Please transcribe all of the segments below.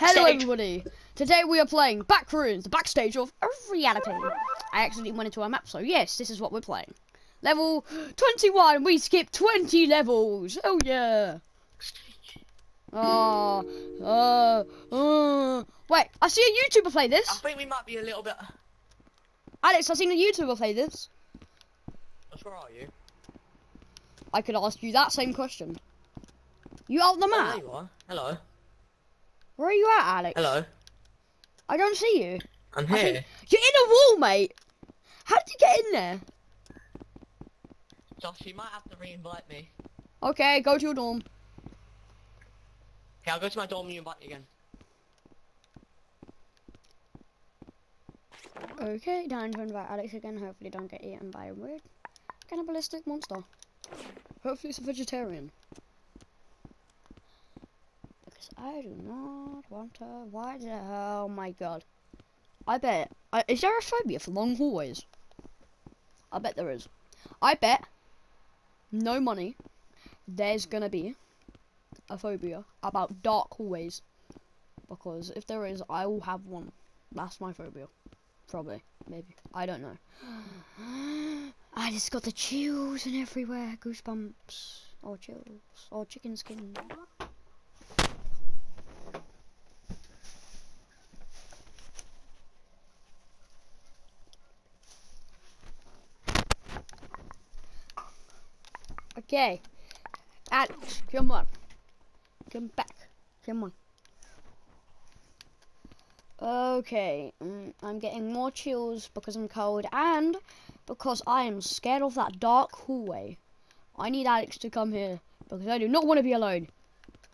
Hello everybody! Today we are playing Backrooms, the backstage of a reality. I accidentally went into our map, so yes, this is what we're playing. Level 21, we skipped 20 levels! Oh yeah! Oh, uh, uh. Wait, I see a YouTuber play this! I think we might be a little bit. Alex, I've seen a YouTuber play this. Where are you? I could ask you that same question. You out on the Oh, there map? you are. Hello. Where are you at, Alex? Hello. I don't see you. I'm here. think- You're in a wall, mate! How did you get in there? Josh, you might have to re-invite me. Okay, go to your dorm. Okay, I'll go to my dorm and you invite me again. Okay, time to invite Alex again. Hopefully, don't get eaten by a weird cannibalistic monster. Hopefully, it's a vegetarian. I do not want to. Why the hell? Oh my god. I bet. I, is there a phobia for long hallways? I bet there is. I bet. No money. There's gonna be a phobia about dark hallways. Because if there is, I will have one. That's my phobia. Probably. Maybe. I don't know. I just got the chills and everywhere. Goosebumps. Or chills. Or chicken skin. Okay. Alex, come on. Come back. Come on. Okay, mm, I'm getting more chills because I'm cold and because I am scared of that dark hallway. I need Alex to come here because I do not want to be alone.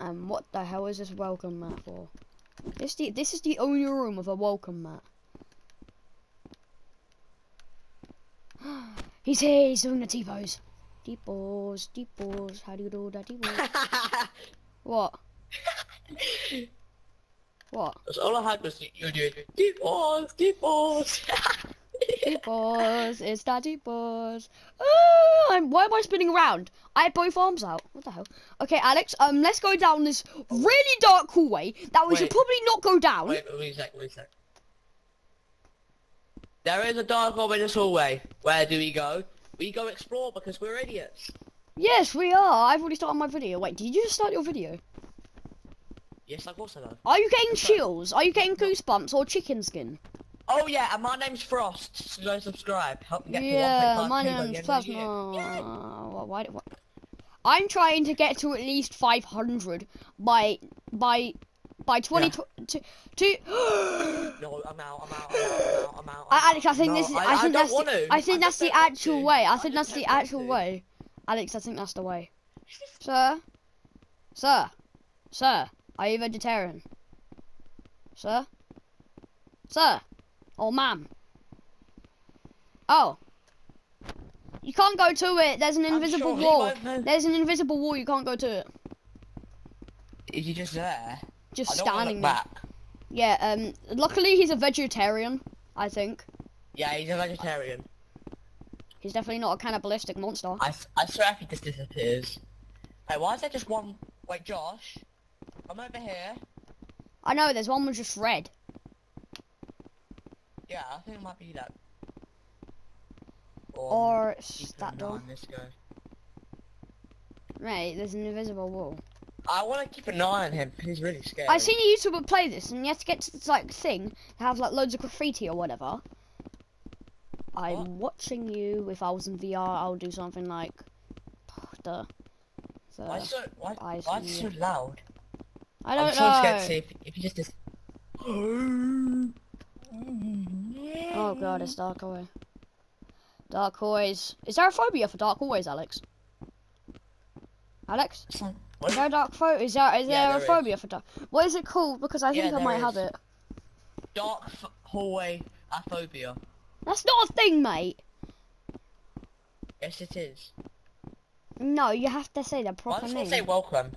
And what the hell is this welcome mat for? This the this is the only room with a welcome mat. he's here. He's doing the T-pose. T-pose, T-pose. How do you do that T-pose? what? What? That's all I had was you doing deep balls, deep balls. T-pose, it's that T-pose. Oh, I'm, why am I spinning around? I had both arms out. What the hell? Okay, Alex, um, let's go down this really dark hallway that we should probably not go down. wait, wait a sec, wait a sec. There is a dark hole in this hallway. Where do we go? We go explore because we're idiots. Yes, we are. I've already started my video. Wait, did you just start your video? Yes, of course I know. Are you getting chills? Are you getting goosebumps or chicken skin? Oh yeah, and my name's Frost. So go subscribe. Help me get Yeah, to 1.5 my the name's Plasma. year. Why, why, why? I'm trying to get to at least 500 by by by 20 Yeah. Tw- to, to No, I'm out, I'm out, I'm out, I'm out, I'm out. Alex, I think out. this is. No, I, think don't that's. The. I think that's the actual to. way. I I think that's the actual to. way. Alex, I think that's the way. Sir, sir, sir, are you vegetarian? Sir, sir, or ma'am? Oh, you can't go to it. There's an invisible sure wall. There's an invisible wall. You can't go to it. Is he just there? Just I standing there. back. Yeah. Um. Luckily, he's a vegetarian. I think Yeah, he's a vegetarian. he's definitely not a cannibalistic monster. I swear if he just disappears. Hey, why is there just one? Wait, Josh. I'm over here. I know. There's one with just red. Yeah, I think it might be that. Or it's that door. on This guy. Right, there's an invisible wall. I want to keep an eye on him. He's really scary. I've seen a YouTuber play this, and you have to get to this like thing to have like loads of graffiti or whatever. I'm What? watching you. If I was in VR, I'll do something like the. the Why so? Why? Why on is it so loud? I don't I'm so scared to know. see if, if he just is. Oh god, it's dark hallway. Dark hallways. Is there a phobia for dark hallways, Alex? Alex, It's is there a dark pho- Is there is Yeah, there a there phobia for dark? What is it called? Because I think Yeah, I might there have it. Dark hallway aphobia. That's not a thing, mate. Yes, it is. No, you have to say the proper does it name. say welcome?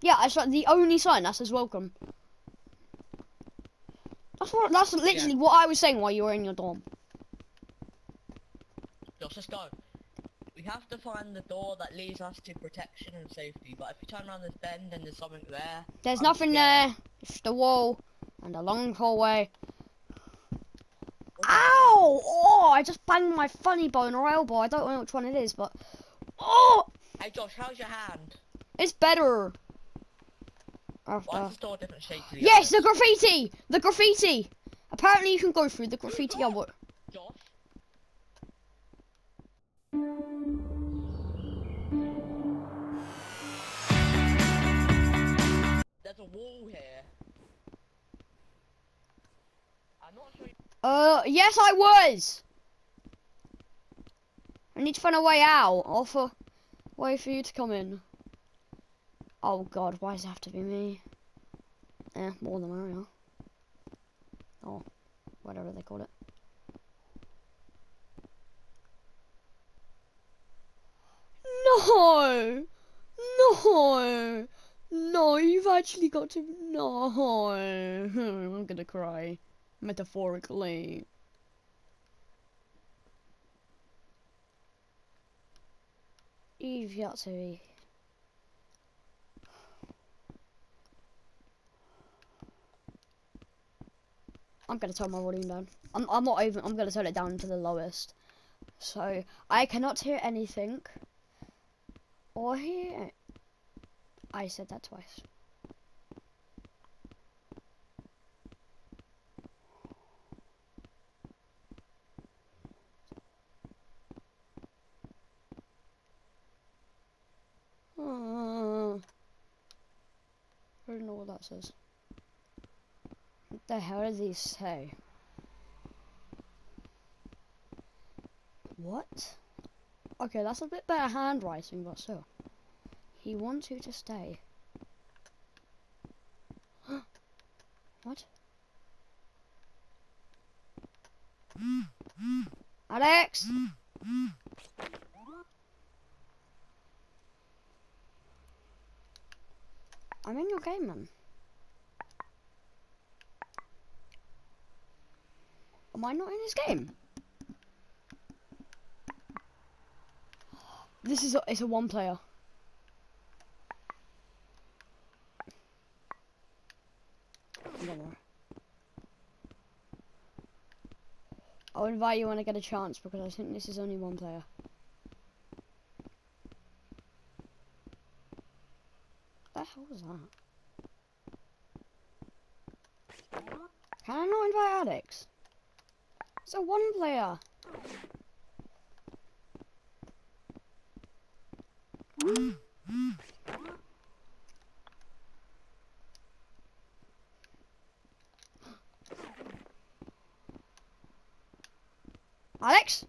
Yeah, it's like the only sign that says welcome. That's what. That's literally what I was saying while you were in your dorm. Let's just go. We have to find the door that leads us to protection and safety. But if you turn around this bend and there's something there, There's I'm nothing scared. there. It's the wall and a long hallway. Ow! Oh, I just banged my funny bone or elbow. I don't know which one it is, but oh, Hey Josh, how's your hand? it's better. Why is After. door different shape to the Yes, the graffiti. The graffiti. Apparently, you can go through the graffiti. I There's a wall here. I'm not sure. Uh, yes, I was. I need to find a way out. Offer way for you to come in. Oh God, why does it have to be me? Eh, more the merrier. Oh, whatever they call it. No, no, no! You've actually got to. No, I'm gonna cry metaphorically. You've got to be. I'm gonna turn my volume down. I'm, I'm not even. I'm gonna turn it down to the lowest, so I cannot hear anything. Or hear. I said that twice. Uh, I don't know what that says. What the hell does he say? What? Okay, that's a bit better handwriting, but still. He wants you to stay. what? Alex! I'm in your game, man. Am I not in his game? This is a, it's a one player. Don't worry. I'll invite you when I get a chance because I think this is only one player. What the hell was that? Can I not invite Alex? It's a one player. Mm. Alex?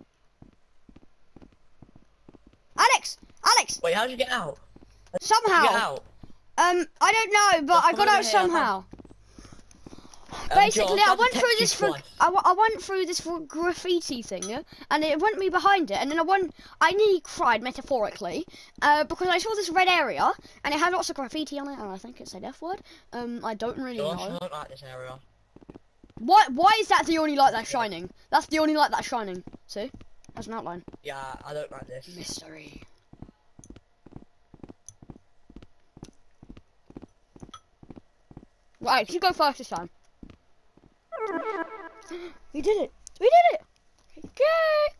Alex! Alex! Wait, how'd you get out? How'd Somehow! get out? Um, I don't know, but I got out somehow. Um, Basically, I went through this for. I, I went through this for graffiti thing, yeah? and it went me behind it, and then I went. I nearly cried metaphorically, uh, because I saw this red area, and it had lots of graffiti on it, and I think it said F word. Um, I don't really Josh, know. I don't like this area. Why? Why is that the only light that's shining? That's the only light that's shining. See, That's an outline. Yeah, I don't like this. Mystery. Right, you go first this time. We did it. We did it. Okay.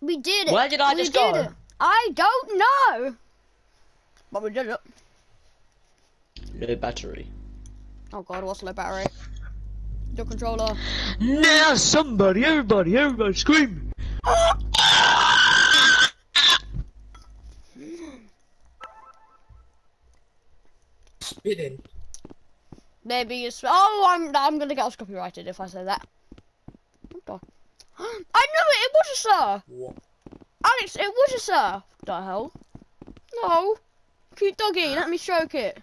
We did it. Where did I we just did go? It. I don't know. But we did it. Low battery. Oh god, what's low battery? Your controller. Now somebody, everybody, everybody scream! Spinning. Maybe it's. Oh, I'm. I'm gonna get us copyrighted if I say that. Okay. I knew it. It was a sir. What? Alex, it was a sir. The hell? No. Cute doggy. Let me stroke it.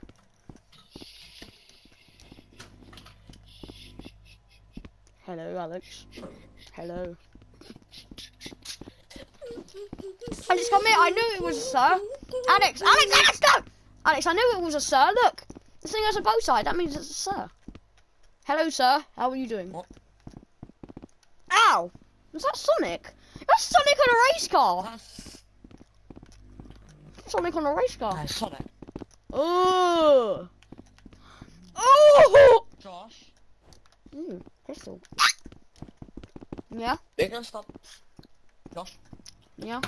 Hello, Alex. Hello. Alex, come here. I knew it was a sir. Alex, Alex, Alex, no! Alex, I knew it was a sir. Look, this thing has a bow tie. That means it's a sir. Hello, sir. How are you doing? What? Wow! Was that Sonic? That's Sonic on a race car! That's Sonic on a race car. uh, Sonic. Oh! Oh! Josh, Mm, pistol. Yeah, we're gonna stop. Josh, yeah.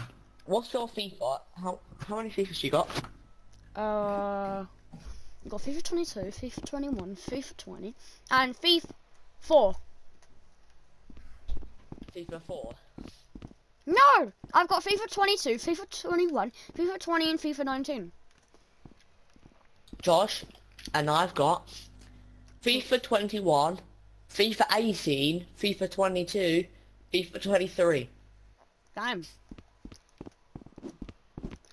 what's your FIFA? How how many FIFAs you got? Uh, I've got FIFA 22, FIFA 21, FIFA 20, and FIFA 4. FIFA 4. No! I've got FIFA 22, FIFA 21, FIFA 20, and FIFA 19. Josh, and I've got FIFA 21, FIFA 18, FIFA 22, FIFA 23. Damn.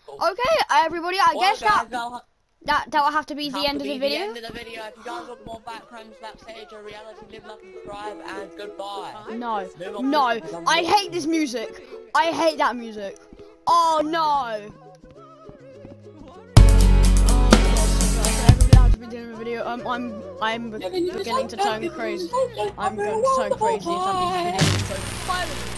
Cool. Okay, uh, everybody, I Well, guess that, guys, that'll that that will have to be the end to of the be video. end of the video. If you guys want more Backrooms backstage or reality, live, love, and subscribe, and goodbye. No, no, I hate this music. I hate that music. Oh no. Video. Um, I'm I'm beginning to turn crazy. I'm going to turn crazy if I'm beginning to. Bye.